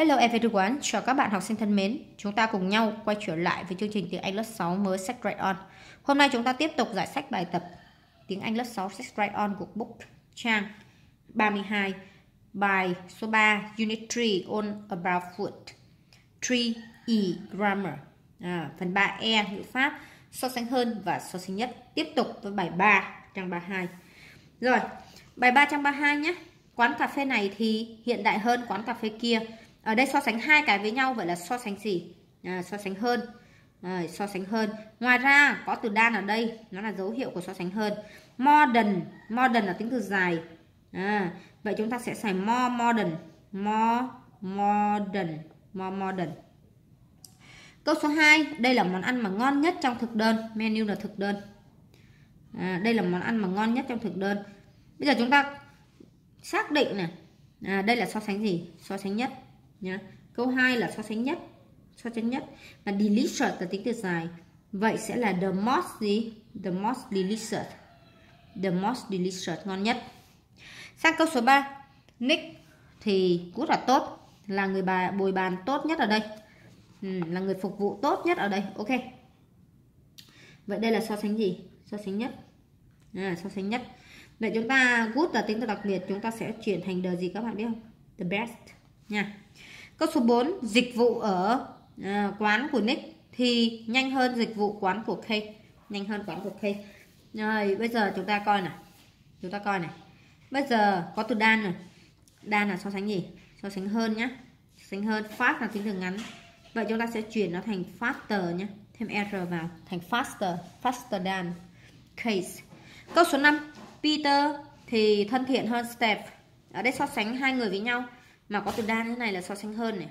Hello everyone, chào các bạn học sinh thân mến. Chúng ta cùng nhau quay trở lại với chương trình tiếng Anh lớp 6 mới sách Write On. Hôm nay chúng ta tiếp tục giải sách bài tập tiếng Anh lớp 6 sách Write On của book trang 32 bài số 3 Unit 3 on about food 3E e, grammar. À, phần 3E ngữ pháp so sánh hơn và so sánh nhất. Tiếp tục với bài 3 trang 32. Rồi, bài 3 trang 32 nhé. Quán cà phê này thì hiện đại hơn quán cà phê kia ở đây so sánh hai cái với nhau vậy là so sánh gì? À, so sánh hơn. À, so sánh hơn. Ngoài ra có từ đan ở đây nó là dấu hiệu của so sánh hơn. Modern modern là tính từ dài. À, vậy chúng ta sẽ xài more modern. More modern more modern. Câu số 2 đây là món ăn mà ngon nhất trong thực đơn. Menu là thực đơn. À, đây là món ăn mà ngon nhất trong thực đơn. Bây giờ chúng ta xác định này. À, đây là so sánh gì? So sánh nhất nhá. Câu 2 là so sánh nhất so sánh nhất là delicious là tính từ dài. Vậy sẽ là the most gì? The most delicious. The most delicious ngon nhất. Sang câu số 3 Nick thì cũng là tốt là người bà bồi bàn tốt nhất ở đây. Ừ, là người phục vụ tốt nhất ở đây. Ok. Vậy đây là so sánh gì? So sánh nhất. À, so sánh nhất. Vậy chúng ta good là tính từ đặc biệt chúng ta sẽ chuyển thành the gì các bạn biết không? The best nha Câu số 4, dịch vụ ở à, quán của Nick thì nhanh hơn dịch vụ quán của Kay. Nhanh hơn quán của Kay. Rồi, bây giờ chúng ta coi này. Chúng ta coi này. Bây giờ có từ đan rồi. Đan là so sánh gì? So sánh hơn nhá. So sánh hơn. Fast là tính từ ngắn. Vậy chúng ta sẽ chuyển nó thành faster nhé. Thêm R vào. Thành faster. Faster than. Case. Câu số 5. Peter thì thân thiện hơn Steph. Ở đây so sánh hai người với nhau mà có từ đan thế này là so sánh hơn này.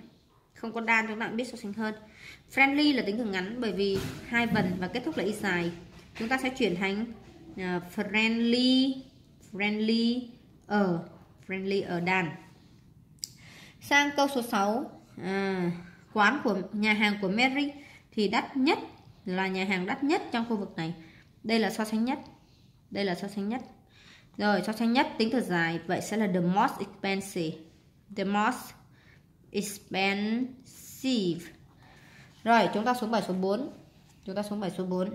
Không có đan chúng ta cũng biết so sánh hơn. Friendly là tính từ ngắn bởi vì hai vần và kết thúc là y dài chúng ta sẽ chuyển thành uh, friendly friendly ở friendly ở đàn sang câu số 6 à, quán của nhà hàng của Mary thì đắt nhất là nhà hàng đắt nhất trong khu vực này. Đây là so sánh nhất đây là so sánh nhất. Rồi so sánh nhất tính từ dài vậy sẽ là the most expensive the most expensive. Rồi chúng ta xuống bài số 4 chúng ta xuống bài số 4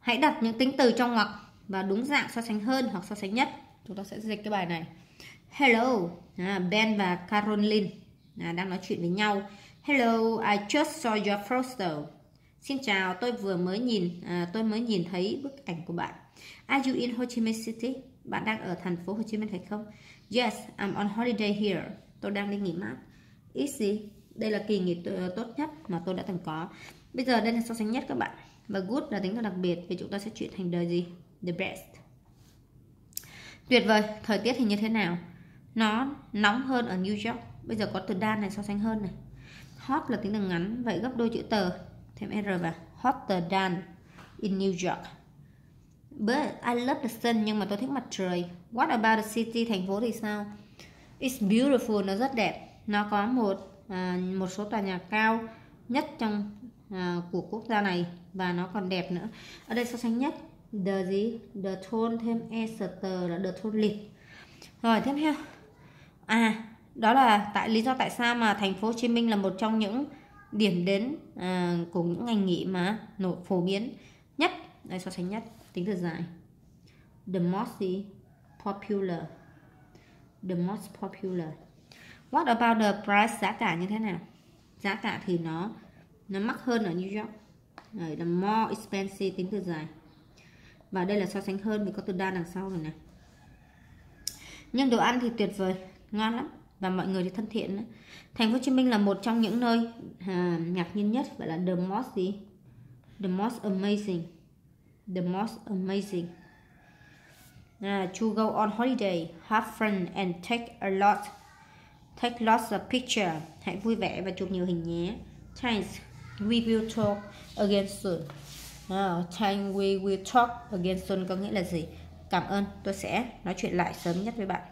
hãy đặt những tính từ trong ngoặc và đúng dạng so sánh hơn hoặc so sánh nhất. Chúng ta sẽ dịch cái bài này. Hello à, Ben và Caroline à, đang nói chuyện với nhau. Hello I just saw your photo xin chào tôi vừa mới nhìn à, tôi mới nhìn thấy bức ảnh của bạn. Are you in Ho Chi Minh City? Bạn đang ở thành phố Hồ Chí Minh phải không Yes, I'm on holiday here. Tôi đang đi nghỉ mát. Easy. Đây là kỳ nghỉ tốt nhất mà tôi đã từng có. Bây giờ đây là so sánh nhất các bạn. Và good là tính từ đặc biệt vì chúng ta sẽ chuyển thành đời gì? The best. Tuyệt vời. Thời tiết thì như thế nào? Nó nóng hơn ở New York. Bây giờ có từ đan này so sánh hơn này. Hot là tính từ ngắn. Vậy gấp đôi chữ tờ. Thêm R vào. Hotter than in New York. But I love the sun nhưng mà tôi thích mặt trời. What about the city? Thành phố thì sao? It's beautiful, nó rất đẹp. Nó có một à, một số tòa nhà cao nhất trong à, của quốc gia này và nó còn đẹp nữa. Ở đây so sánh nhất the gì? The tone thêm Esther là the tone lịch. Rồi tiếp theo. À, đó là tại lý do tại sao mà thành phố Hồ Chí Minh là một trong những điểm đến à, của những ngành nghỉ mà nổi phổ biến nhất đây so sánh nhất. Tính từ dài. The most popular. The most popular. What about the price giá cả như thế nào? Giá cả thì nó nó mắc hơn ở New York. Đấy, là more expensive tính từ dài. Và đây là so sánh hơn vì có từ đa đằng sau rồi này. Nhưng đồ ăn thì tuyệt vời ngon lắm. Và mọi người thì thân thiện nữa. Thành phố Hồ Chí Minh là một trong những nơi à, ngạc nhiên nhất vậy là the most gì the most amazing the most amazing. Uh, to go on holiday have fun and take a lot take lots of picture. Hãy vui vẻ và chụp nhiều hình nhé. Thanks. We will talk again soon. Uh, thanks. We will talk again soon có nghĩa là gì? Cảm ơn. Tôi sẽ nói chuyện lại sớm nhất với bạn.